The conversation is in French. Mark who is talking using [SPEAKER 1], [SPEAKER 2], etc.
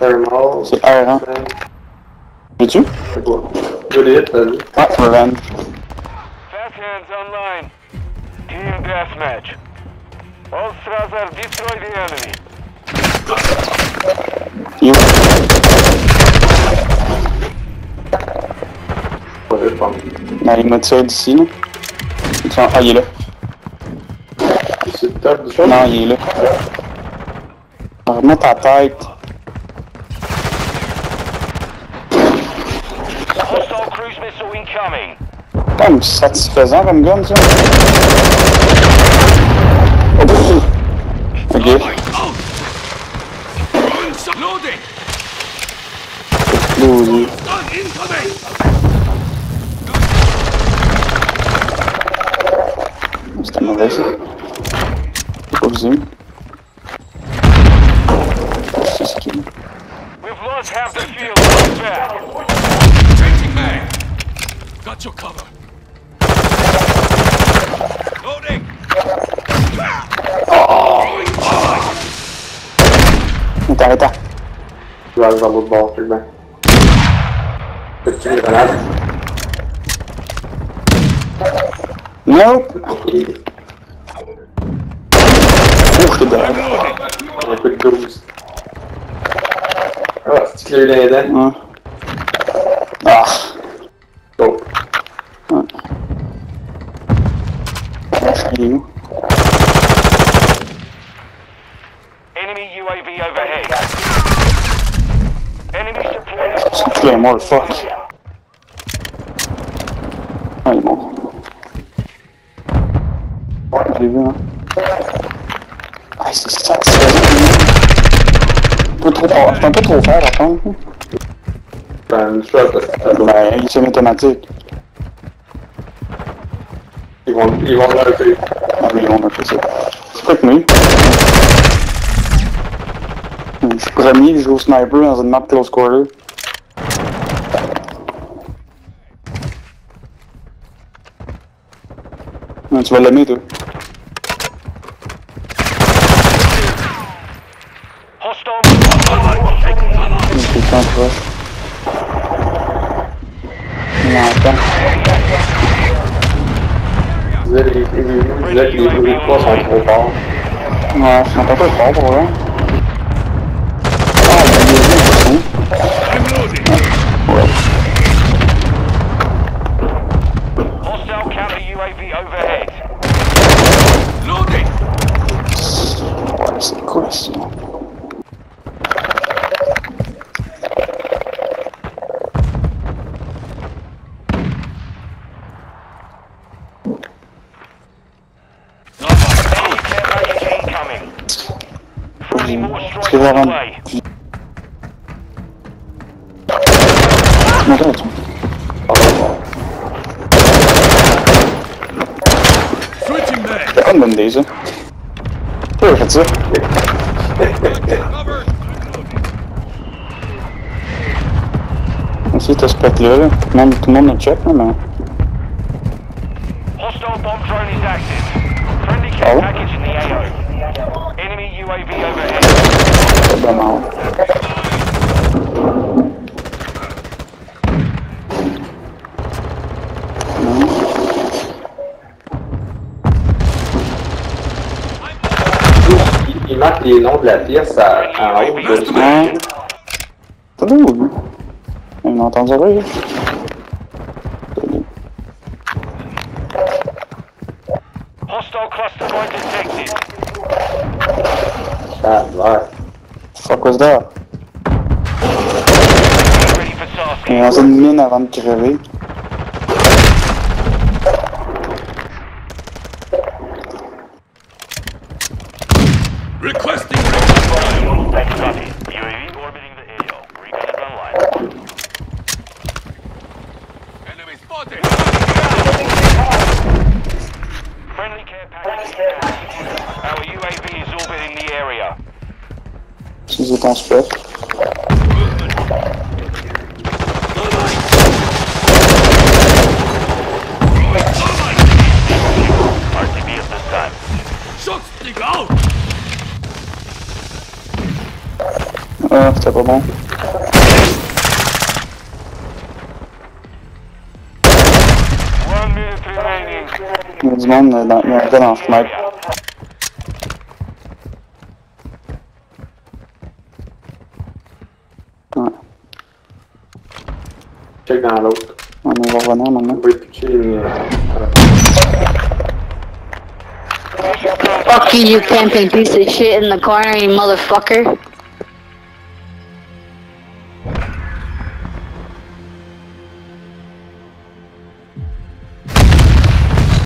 [SPEAKER 1] C'est R, hein?
[SPEAKER 2] Je sais pas. Je l'ai hit, vas-y.
[SPEAKER 1] Ah, Revenge.
[SPEAKER 3] Fast hands online. Team deathmatch. All Strasser, destroy the enemy.
[SPEAKER 1] You.
[SPEAKER 2] Pas je pense.
[SPEAKER 1] Ben, il m'a tiré d'ici, là. Ah, il est là.
[SPEAKER 2] C'est le top du shot?
[SPEAKER 1] Non, il est là. Remets ta tête.
[SPEAKER 3] Missile incoming.
[SPEAKER 1] Quand même satisfaisant comme gun, ça. Oh, Ok.
[SPEAKER 4] Loading!
[SPEAKER 1] Explosé.
[SPEAKER 4] Gun!
[SPEAKER 1] C'était mauvais, ça. Pas visé. C'est ce qu'il
[SPEAKER 3] We've lost half the field.
[SPEAKER 4] Got your cover. Loading.
[SPEAKER 2] Uita, uita. Güzel bir alıp bağırtır ben. Kaçırıyor ben abi.
[SPEAKER 1] Nope.
[SPEAKER 2] Ух ты,
[SPEAKER 1] да. Я
[SPEAKER 2] прикрылся.
[SPEAKER 1] А, стреляй. Où?
[SPEAKER 3] Enemy UAV overhead. Enemy support.
[SPEAKER 1] C'est plus mort, fuck. Ah, il est mort. Ouais, je l'ai vu, hein. Ah, c'est satisfaisant. Un peu trop fort. C'est un peu trop fort, par contre.
[SPEAKER 2] Ben, une shot, parce que He won't,
[SPEAKER 1] he won't know who. Oh, you won't know who's It's pick me. Because I need a sniper as a map kill scorer. That's what I need to.
[SPEAKER 3] Hostile.
[SPEAKER 1] Hostile.
[SPEAKER 2] Vous avez les les- pas sont trop forts.
[SPEAKER 1] Ouais, c'est un peu fort pour vrai. Ah, il y
[SPEAKER 4] loading!
[SPEAKER 3] Hostile counter UAV overhead.
[SPEAKER 4] Loading!
[SPEAKER 1] Ouais, c'est? We wel een... Maar dat. Dan deze.
[SPEAKER 4] Hier
[SPEAKER 1] gaat ze. Wat ziet dat spet leuren. Man, kom on, check me nou.
[SPEAKER 3] Hostile bomb drone is active. Friendly care package in the AO. Enemy UAV
[SPEAKER 1] C'est mal.
[SPEAKER 2] Ils, ils marquent les noms de la pièce à, en haut de.
[SPEAKER 1] T'as d'où, lui? On a entendu rire.
[SPEAKER 3] Hostile cluster mine detected.
[SPEAKER 2] Ah, ouais.
[SPEAKER 1] Fuck was
[SPEAKER 3] for task.
[SPEAKER 1] Il est dans une mine avant de crever.
[SPEAKER 4] Requesting
[SPEAKER 3] Copy. UAV orbiting the AO. Recon is online.
[SPEAKER 4] Enemy spotted!
[SPEAKER 3] Friendly care package. Our UAV is orbiting the area.
[SPEAKER 4] Shots stick out!
[SPEAKER 1] Ah, c'était pas bon. Il y a du monde dans, dans la.
[SPEAKER 2] Fucking
[SPEAKER 5] Fuck you, you camping piece of shit in the corner, you motherfucker.